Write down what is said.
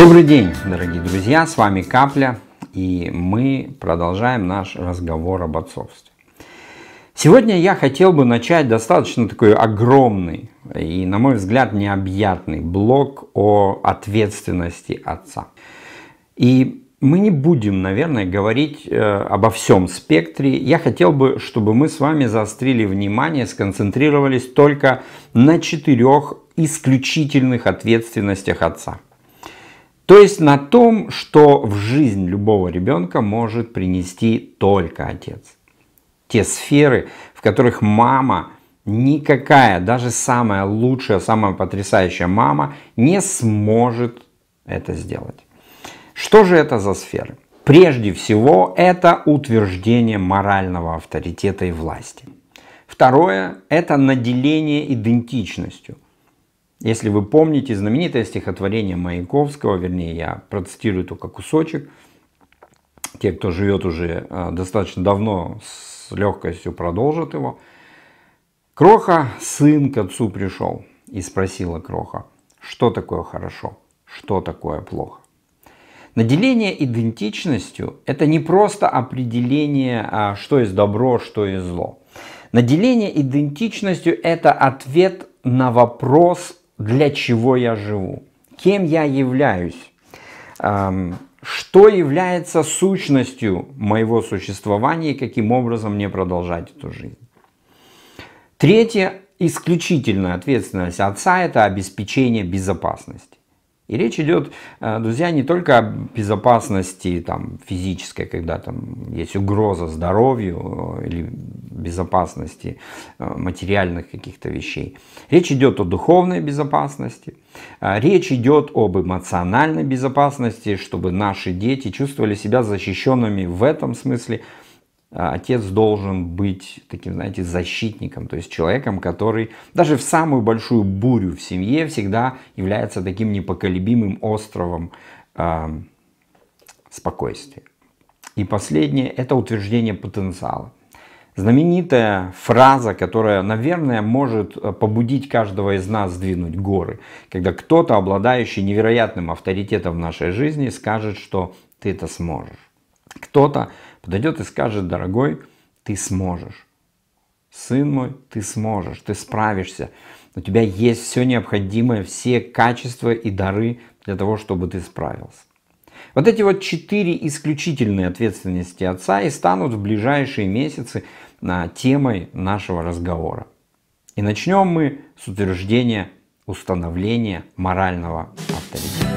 Добрый день, дорогие друзья, с вами Капля, и мы продолжаем наш разговор об отцовстве. Сегодня я хотел бы начать достаточно такой огромный и, на мой взгляд, необъятный блок о ответственности отца. И мы не будем, наверное, говорить э, обо всем спектре. Я хотел бы, чтобы мы с вами заострили внимание, сконцентрировались только на четырех исключительных ответственностях отца. То есть на том, что в жизнь любого ребенка может принести только отец. Те сферы, в которых мама никакая, даже самая лучшая, самая потрясающая мама не сможет это сделать. Что же это за сферы? Прежде всего, это утверждение морального авторитета и власти. Второе – это наделение идентичностью. Если вы помните знаменитое стихотворение Маяковского, вернее, я процитирую только кусочек, те, кто живет уже э, достаточно давно, с легкостью продолжат его. Кроха, сын к отцу пришел и спросила Кроха, что такое хорошо, что такое плохо. Наделение идентичностью – это не просто определение, а, что есть добро, что есть зло. Наделение идентичностью – это ответ на вопрос, для чего я живу, кем я являюсь, что является сущностью моего существования и каким образом мне продолжать эту жизнь. Третье, исключительная ответственность отца – это обеспечение безопасности. И речь идет, э, друзья, не только о безопасности там, физической, когда там есть угроза здоровью э, или безопасности э, материальных каких-то вещей. Речь идет о духовной безопасности. Речь идет об эмоциональной безопасности, чтобы наши дети чувствовали себя защищенными в этом смысле – а, отец должен быть таким, знаете, защитником, то есть человеком, который даже в самую большую бурю в семье всегда является таким непоколебимым островом э, спокойствия. И последнее – это утверждение потенциала. Знаменитая фраза, которая, наверное, может э, побудить каждого из нас сдвинуть горы, когда кто-то, обладающий невероятным авторитетом в нашей жизни, скажет, что ты это сможешь. Кто-то подойдет и скажет, дорогой, ты сможешь. Сын мой, ты сможешь, ты справишься. У тебя есть все необходимое, все качества и дары для того, чтобы ты справился. Вот эти вот четыре исключительные ответственности отца и станут в ближайшие месяцы на темой нашего разговора. И начнем мы с утверждения установления морального авторитета.